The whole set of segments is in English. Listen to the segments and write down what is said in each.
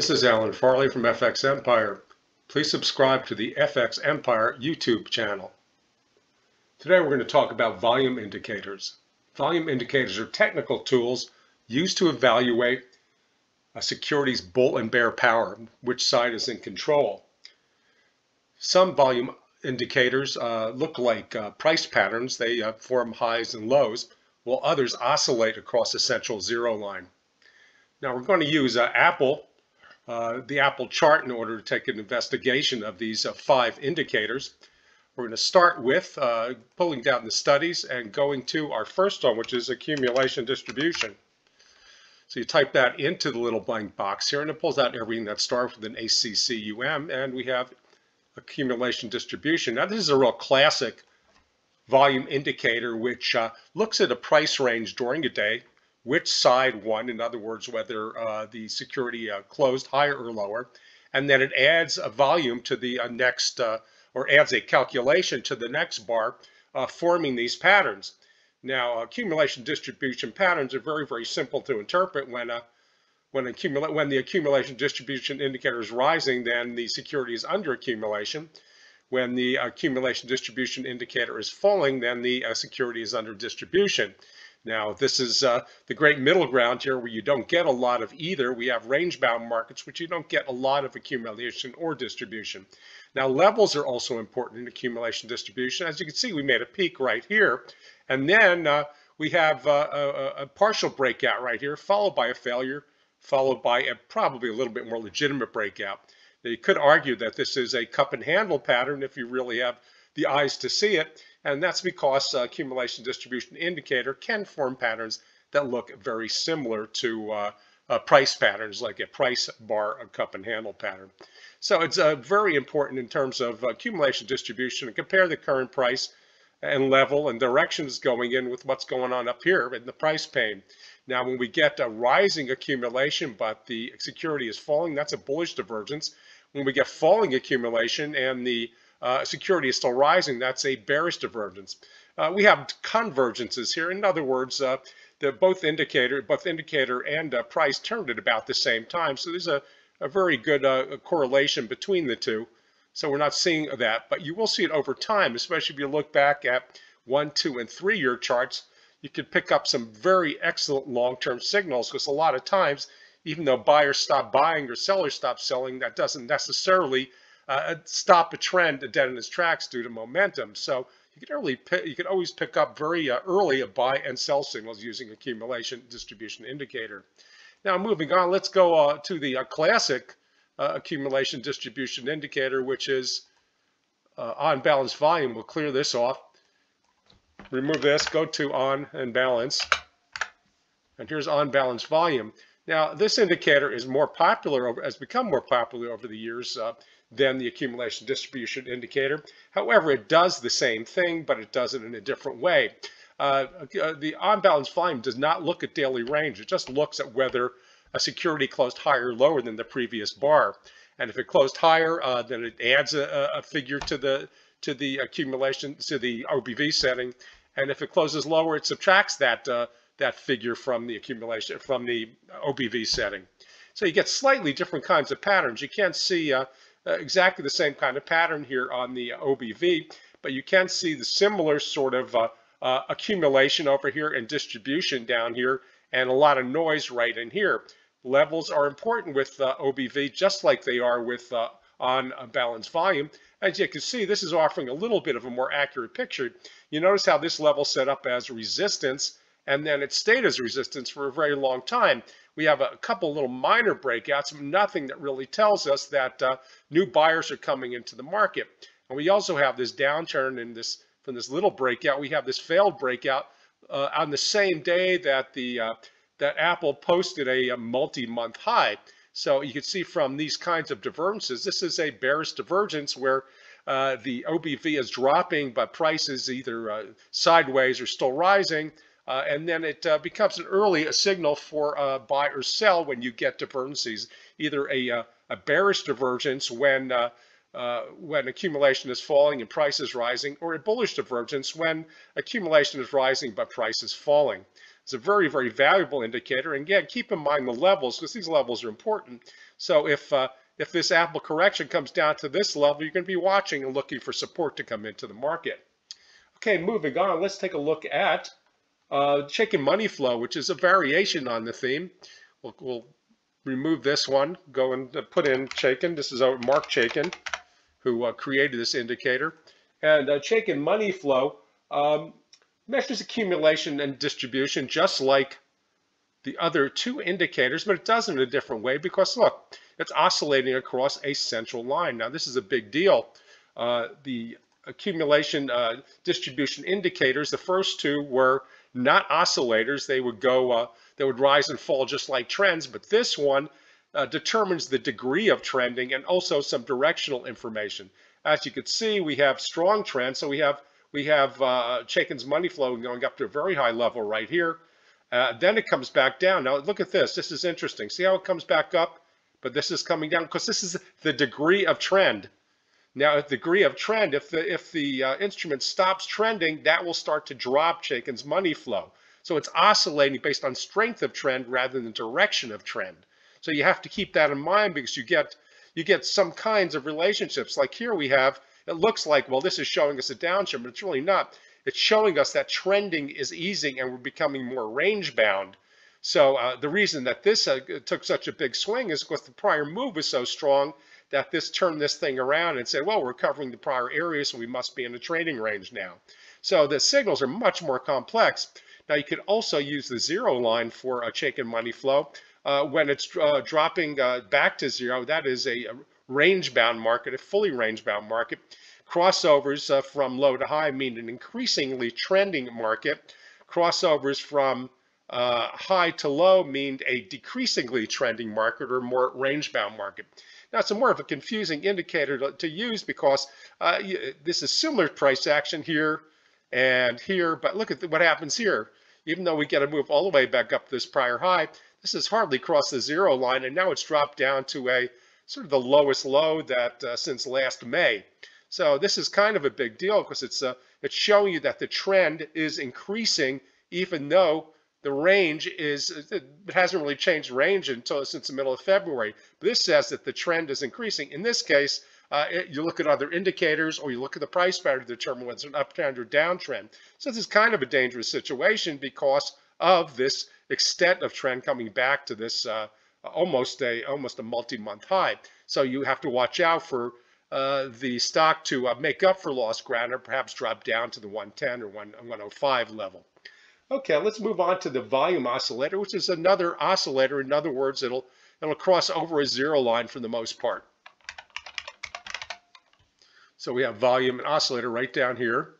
This is Alan Farley from FX Empire. Please subscribe to the FX Empire YouTube channel. Today we're going to talk about volume indicators. Volume indicators are technical tools used to evaluate a security's bull and bear power, which side is in control. Some volume indicators uh, look like uh, price patterns. They uh, form highs and lows, while others oscillate across a central zero line. Now we're going to use uh, Apple uh, the Apple chart in order to take an investigation of these uh, five indicators. We're going to start with uh, pulling down the studies and going to our first one, which is accumulation distribution. So you type that into the little blank box here, and it pulls out everything that starts with an ACCUM, and we have accumulation distribution. Now, this is a real classic volume indicator, which uh, looks at a price range during a day which side won, in other words, whether uh, the security uh, closed higher or lower, and then it adds a volume to the uh, next, uh, or adds a calculation to the next bar, uh, forming these patterns. Now, accumulation distribution patterns are very, very simple to interpret when when, accumula when the accumulation distribution indicator is rising, then the security is under accumulation. When the accumulation distribution indicator is falling, then the security is under distribution. Now, this is uh, the great middle ground here where you don't get a lot of either. We have range-bound markets, which you don't get a lot of accumulation or distribution. Now, levels are also important in accumulation distribution. As you can see, we made a peak right here. And then uh, we have uh, a, a, partial breakout right here, followed by a failure, followed by a probably a little bit more legitimate breakout. Now, you could argue that this is a cup and handle pattern if you really have the eyes to see it. And that's because uh, accumulation distribution indicator can form patterns that look very similar to uh, uh, price patterns, like a price bar, a cup and handle pattern. So it's uh, very important in terms of accumulation distribution and compare the current price and level and directions going in with what's going on up here in the price pane. Now, when we get a rising accumulation, but the security is falling, that's a bullish divergence. When we get falling accumulation and the uh, security is still rising, that's a bearish divergence. Uh, we have convergences here. In other words, uh, the both indicator, both indicator and uh, price turned at about the same time. So there's a, a very good uh, correlation between the two. So we're not seeing that, but you will see it over time, especially if you look back at one, two, and three year charts. You can pick up some very excellent long-term signals because a lot of times, even though buyers stop buying or sellers stop selling, that doesn't necessarily uh, stop a trend dead in its tracks due to momentum. So you can early you can always pick up very uh, early a buy and sell signals using accumulation distribution indicator. Now moving on, let's go uh, to the uh, classic uh, accumulation distribution indicator, which is uh, on balance volume. We'll clear this off. Remove this, go to on and balance. And here's on balance volume. Now, this indicator is more popular, over, has become more popular over the years uh, than the accumulation distribution indicator. However, it does the same thing, but it does it in a different way. Uh, uh, the on-balance volume does not look at daily range. It just looks at whether a security closed higher or lower than the previous bar. And if it closed higher, uh, then it adds a, a, figure to the to the accumulation to the OBV setting. And if it closes lower, it subtracts that uh, that figure from the accumulation from the OBV setting. So you get slightly different kinds of patterns. You can't see uh, uh, exactly the same kind of pattern here on the OBV, but you can see the similar sort of uh, uh, accumulation over here and distribution down here and a lot of noise right in here. Levels are important with uh, OBV just like they are with uh, on balance volume. As you can see, this is offering a little bit of a more accurate picture. You notice how this level set up as resistance and then it stayed as resistance for a very long time. We have a couple little minor breakouts, nothing that really tells us that uh, new buyers are coming into the market. And we also have this downturn in this from this little breakout. We have this failed breakout uh, on the same day that the uh, that Apple posted a, a multi-month high. So you can see from these kinds of divergences, this is a bearish divergence where uh, the OBV is dropping, but prices either uh, sideways or still rising. Uh, and then it uh, becomes an early signal for uh, buy or sell when you get divergences, either a, uh, a bearish divergence when uh, uh, when accumulation is falling and price is rising, or a bullish divergence when accumulation is rising but price is falling. It's a very, very valuable indicator. And again, keep in mind the levels because these levels are important. So if if this Apple correction comes down to this level, you're going to be watching and looking for support to come into the market. Okay, moving on, let's take a look at uh, Chaikin money flow, which is a variation on the theme. We'll, we'll remove this one, go and put in Chaikin. This is Mark Chaikin, who uh, created this indicator. And uh, money flow um, measures accumulation and distribution just like the other two indicators, but it does it in a different way because look, it's oscillating across a central line. Now this is a big deal. Uh, the accumulation uh, distribution indicators, the first two were not oscillators. They would go, uh, they would rise and fall just like trends, but this one uh, determines the degree of trending and also some directional information. As you can see, we have strong trends. So we have we have uh, Chaikin's money flow going up to a very high level right here. Uh, then it comes back down. Now look at this. This is interesting. See how it comes back up, but this is coming down because this is the degree of trend. Now, at degree of trend, if the if the uh, instrument stops trending, that will start to drop Chaikin's money flow. So it's oscillating based on strength of trend rather than direction of trend. So you have to keep that in mind because you get you get some kinds of relationships. Like here we have, it looks like, well, this is showing us a downtrend, but it's really not. It's showing us that trending is easing and we're becoming more range bound. So uh, the reason that this uh, took such a big swing is because the prior move was so strong that this turned this thing around and said, well, we're covering the prior area, so we must be in a trading range now. So the signals are much more complex. Now you could also use the zero line for a Chaikin money flow. Uh, when it's uh, dropping uh, back to zero, that is a range-bound market, a fully range-bound market. Crossovers uh, from low to high mean an increasingly trending market. Crossovers from uh, high to low mean a decreasingly trending market or more range-bound market. Now, it's more of a confusing indicator to, to use because uh, this is similar price action here and here, but look at what happens here. Even though we get a move all the way back up this prior high, this has hardly crossed the zero line, and now it's dropped down to a sort of the lowest low that uh, since last May. So this is kind of a big deal because it's uh, it's showing you that the trend is increasing, even though the range is, it hasn't really changed range until since the middle of February. But this says that the trend is increasing. In this case, uh, it, you look at other indicators or you look at the price pattern to determine whether it's an uptrend or downtrend. So this is kind of a dangerous situation because of this extent of trend coming back to this uh, almost a almost a multi-month high. So you have to watch out for uh, the stock to uh, make up for lost ground or perhaps drop down to the 110 or 105 level. Okay, let's move on to the volume oscillator, which is another oscillator. In other words, it'll, it'll cross over a zero line for the most part. So we have volume and oscillator right down here.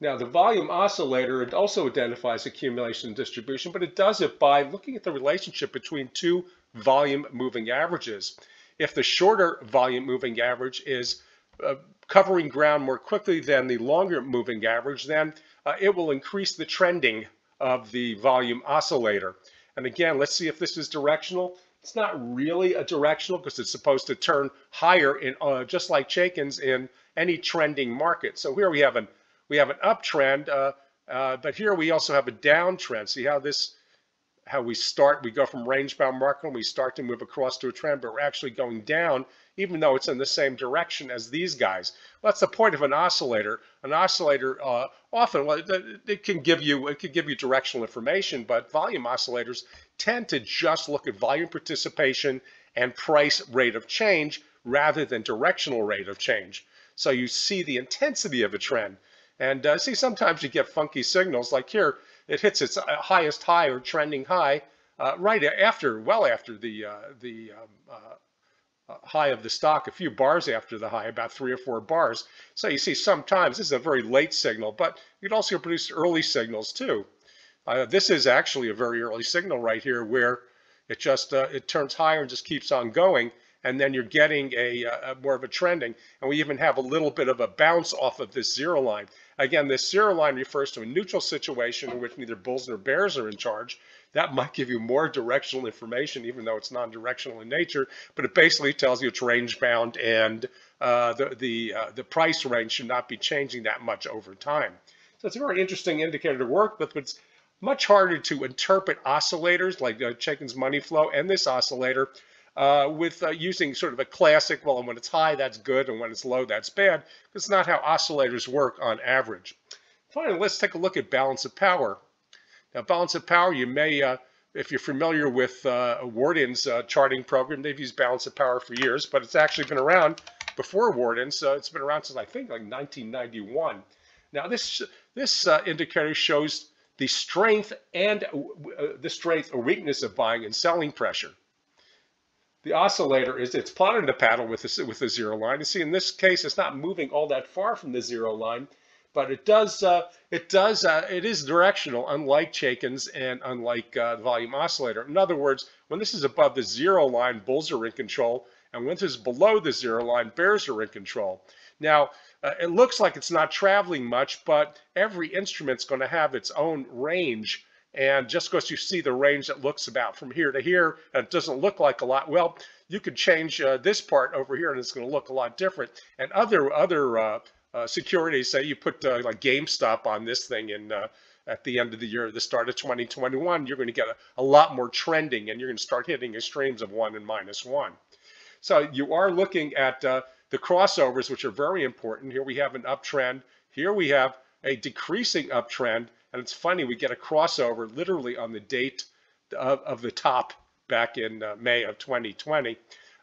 Now the volume oscillator, it also identifies accumulation and distribution, but it does it by looking at the relationship between two volume moving averages. If the shorter volume moving average is uh, covering ground more quickly than the longer moving average, then uh, it will increase the trending of the volume oscillator. And again, let's see if this is directional. It's not really a directional because it's supposed to turn higher in uh, just like Chaikin's in any trending market. So here we have an we have an uptrend, uh, uh, but here we also have a downtrend. See how this how we start, we go from range bound market and we start to move across to a trend, but we're actually going down, even though it's in the same direction as these guys. Well, that's the point of an oscillator. An oscillator uh, often, well, it, it can give you, it can give you directional information, but volume oscillators tend to just look at volume participation and price rate of change rather than directional rate of change. So you see the intensity of a trend. And uh, see, sometimes you get funky signals like here, it hits its uh, highest high or trending high uh, right after, well after the uh, the um, uh, uh, high of the stock, a few bars after the high, about three or four bars. So you see sometimes this is a very late signal, but you can also produce early signals too. this is actually a very early signal right here where it just it turns higher and just keeps on going and then you're getting a, a, more of a trending. And we even have a little bit of a bounce off of this zero line. Again, this zero line refers to a neutral situation in which neither bulls nor bears are in charge. That might give you more directional information, even though it's non-directional in nature, but it basically tells you it's range bound and uh, the, the, uh, the price range should not be changing that much over time. So it's a very interesting indicator to work with, but it's much harder to interpret oscillators like uh, Chaikin's money flow and this oscillator uh, with uh, using sort of a classic, well, when it's high, that's good, and when it's low, that's bad. It's not how oscillators work on average. Finally, let's take a look at balance of power. Now, balance of power, you may, uh, if you're familiar with uh, Worden's uh, charting program, they've used balance of power for years, but it's actually been around before Worden, So it's been around since, I think, like 1991. Now, this, this uh, indicator shows the strength and the strength or weakness of buying and selling pressure the oscillator is it's plotted in a paddle with a, with a zero line. You see, in this case, it's not moving all that far from the zero line, but it does uh, it does uh, it is directional, unlike Chaikin's and unlike uh, the volume oscillator. In other words, when this is above the zero line, bulls are in control, and when this is below the zero line, bears are in control. Now, uh, it looks like it's not traveling much, but every instrument's going to have its own range and just because you see the range that looks about from here to here and it doesn't look like a lot, well, you could change uh, this part over here and it's going to look a lot different. And other other uh, uh, securities, say you put uh, like GameStop on this thing in uh, at the end of the year, the start of 2021, you're going to get a, a lot more trending and you're going to start hitting extremes of one and minus one. So you are looking at uh, the crossovers, which are very important. Here we have an uptrend. Here we have a decreasing uptrend and it's funny, we get a crossover literally on the date of, of the top back in uh, May of 2020,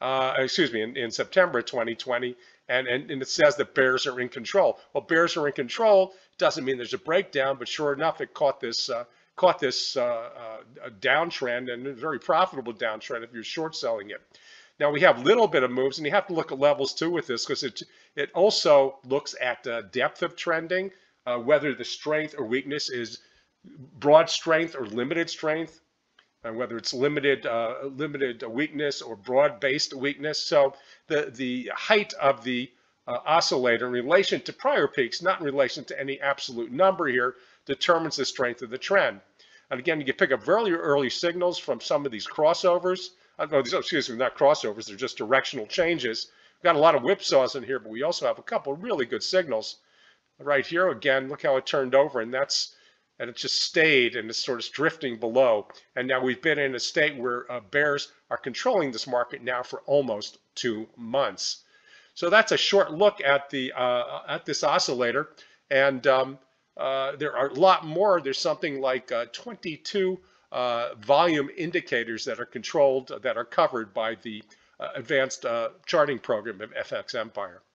uh, excuse me, in, in September 2020. And, and, and, it says that bears are in control. Well, bears are in control doesn't mean there's a breakdown, but sure enough, it caught this uh, caught this uh, uh, downtrend and a very profitable downtrend if you're short selling it. Now we have little bit of moves, and you have to look at levels too with this because it it also looks at depth of trending uh, whether the strength or weakness is broad strength or limited strength, and whether it's limited uh, limited weakness or broad-based weakness. So the the height of the uh, oscillator in relation to prior peaks, not in relation to any absolute number here, determines the strength of the trend. And again, you can pick up very early signals from some of these crossovers. Uh, oh, excuse me, not crossovers, they're just directional changes. We've got a lot of whipsaws in here, but we also have a couple really good signals right here again, look how it turned over and that's and it just stayed and it's sort of drifting below. And now we've been in a state where uh, bears are controlling this market now for almost two months. So that's a short look at the uh, at this oscillator. And um, uh, there are a lot more. There's something like uh, 22 uh, volume indicators that are controlled, that are covered by the uh, advanced charting program of FX Empire.